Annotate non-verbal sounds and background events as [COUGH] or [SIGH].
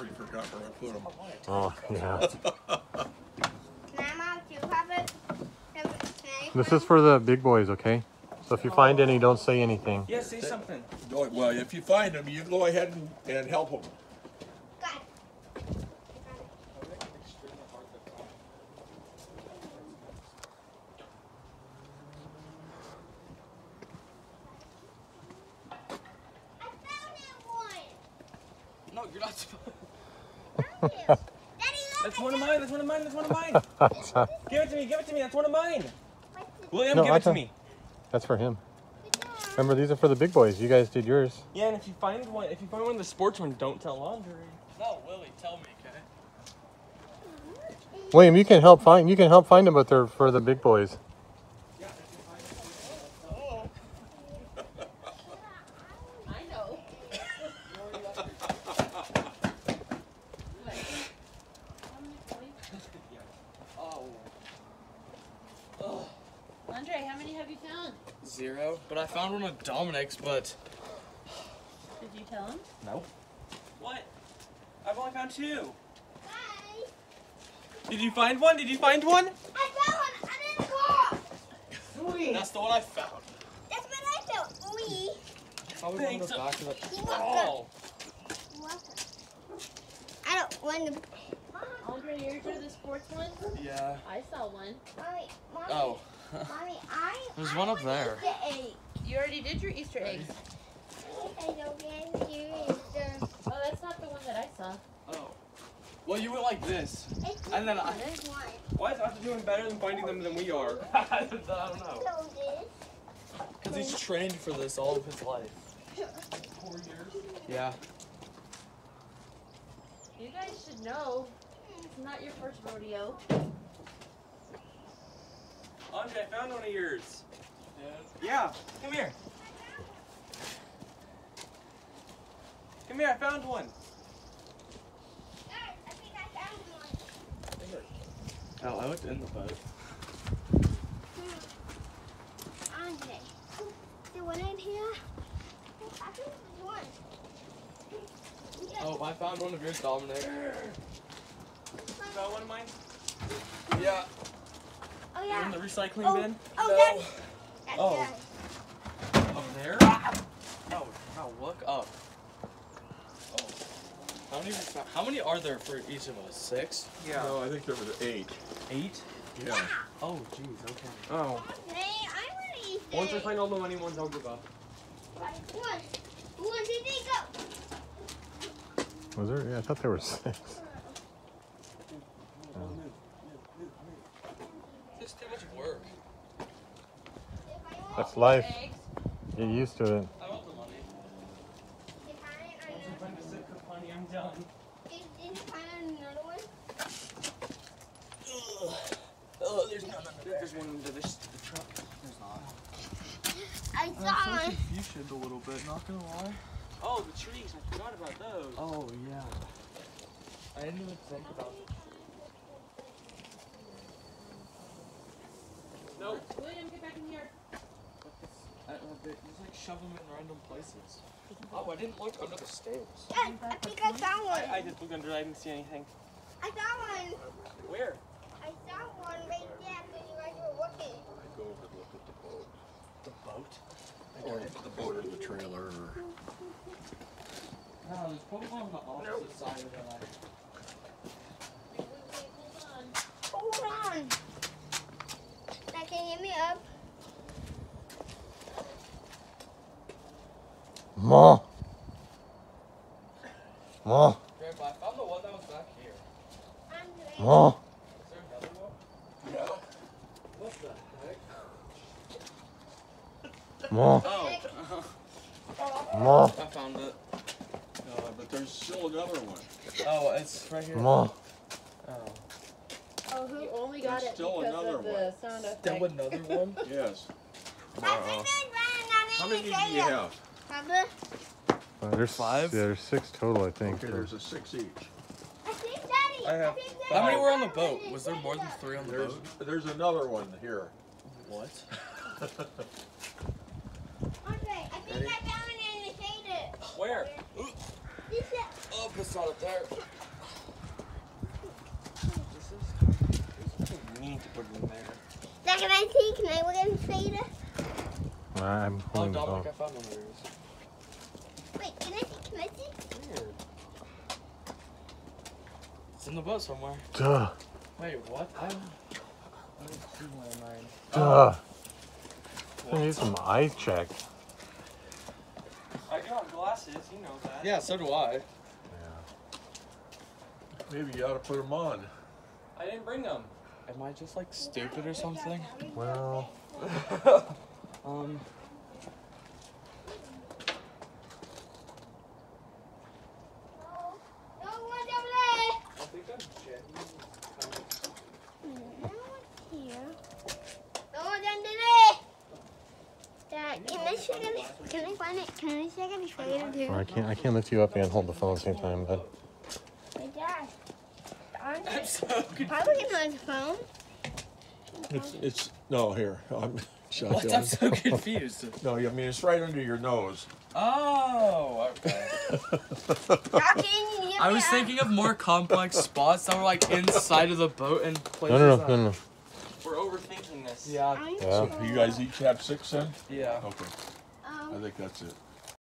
already forgot where I put them. Oh, yeah. Can I, Mom, do you have it? Can I This is for the big boys, okay? So if you find any, don't say anything. Yeah, say something. Well, if you find them, you go ahead and, and help them. I found it one. No, you're not supposed. Found it. Daddy, look That's one of mine. That's one of mine. That's one of mine. [LAUGHS] give it to me. Give it to me. That's one of mine. William, No, give I it to me. That's for him. Remember, these are for the big boys. You guys did yours. Yeah, and if you find one, if you find one of the sports one, don't tell Andre. No, Willie, tell me, okay? William, you can help find. You can help find them, but they're for the big boys. I know. Oh. Andre, how many have you found? Zero. But I found one of Dominick's, but. Did you tell him? No. What? I've only found two. Bye. Did you find one? Did you find one? I found one under the car. Sweet. That's the one I found. That's what I found. We. Probably Thanks. the back of the. He wants Oh. I don't want to. Andre, yours are the sports ones? Yeah. I saw one. Mommy, mommy, Oh. Mommy, I. There's I one up there. You already did your Easter eggs. I don't get Easter. Oh, that's not the one that I saw. Oh. Well, you went like this. It's And then I- There's one. Why is Arthur doing better than finding them than we are? [LAUGHS] I don't know. [LAUGHS] Because he's trained for this all of his life. Four years? Yeah. You guys should know. It's not your first rodeo. Andre, I found one of yours. Yeah. Come here. Come here, I found one. Guys, I think I found one. Oh, I looked in the boat. Andre. The one in here? I think there's one. Oh, I found one of yours, Dominick. Found one of mine? Yeah. Oh, In the recycling Oh, bin? oh, no. that's- That's Oh. yours. Up there? No, no, look up. Oh. How many, how many are there for each of us? Six? Yeah. No, I think there was eight. Eight? Yeah. Oh, jeez, okay. Oh. Hey, I want to eat Once I find all the money ones, I'll give up. One. One, did they go? Was there? Yeah, I thought there were six. It's too much work. That's life. Eggs. Get used to it. I want the money. Did you find it? Once I find the sick of money, I'm done. Did, did you find another one? Oh, there's none under there. There's one under this the truck. There's not. I saw one. confusion a little bit, not gonna lie. Oh, the trees. I forgot about those. Oh, yeah. I didn't even think about it. Nope. William, get back in here. I, I, they just like shove them in random places. Oh, I didn't look under the stairs. Guys, I think I found one. I, I did look under. I didn't see anything. I found one. Where? I saw one right there when you guys were looking. I go over and look at the boat. The boat. Or the boat or the trailer or. No, there's probably one on the opposite side of that. Wait, wait, wait, hold on. Hold on. Now, can you hear me up? Ma. Ma. Grandpa, I found the one that was back here. Andre. Ma. Is there another one? Yeah. What the heck? Ma. Oh, Ma. I found it. Uh, but there's still another one. Oh, it's right here. Ma. Oh. Oh, he only got There's it still because another of the one. sound effect. Still another one? Yes. I think. How many do you have? remember? Uh, there's five? Yeah, there's six total, I think. Okay, there's a six each. I think Daddy. I have. I think Daddy. How many were on the boat? Was there more than three on the there's, boat? There's another one here. What? I think Ready? I found. Where? oh, it's not up there. need to put in there. Now can I see? Can I look in the shader? I'm holding oh, Dominick, I found one of yours. In the boat somewhere. Duh. Wait, what? I don't. I see one of mine. Duh. I need some eye check. I got glasses, you know that. Yeah, so do I. Yeah. Maybe you ought to put them on. I didn't bring them. Am I just like stupid or something? Well, [LAUGHS] Um. No one's over there. I think I'm Jenny. No one's here. No one's under there. Dad, can I check it? Can I find it? Can I check it trailer too? I can't. I can't lift you up and hold the phone at the same time. But Hey, Dad. Aren't I'm so confused. Probably can on the phone. It's, it's, no, here, I'm, [LAUGHS] What? I'm so confused. [LAUGHS] No, I mean, it's right under your nose. Oh, okay. Rocky, you need I was thinking of more complex spots that were like inside of the boat and places. no, no, no, uh, no, no. We're overthinking this. Yeah, I'm Yeah. You guys each have six then? yeah. Okay, I Um, think that's it.